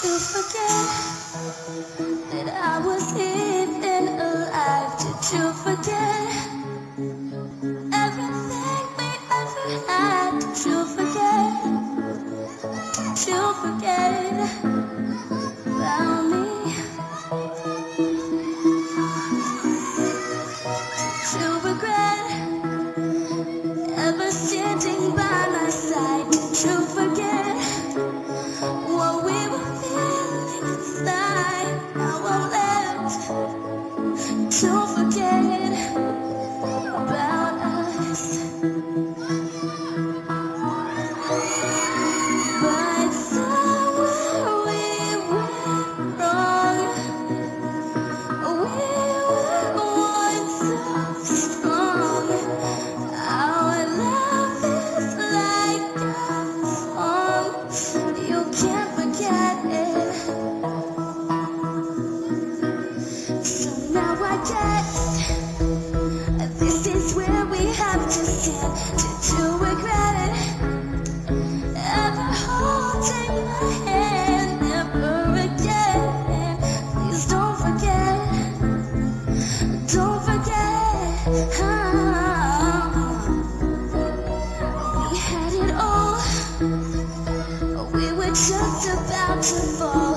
to forget that I was even alive. Did you forget everything we ever had? Did you forget? Did you forget about me? Did you regret ever standing by my side? Did you forget? To forget We had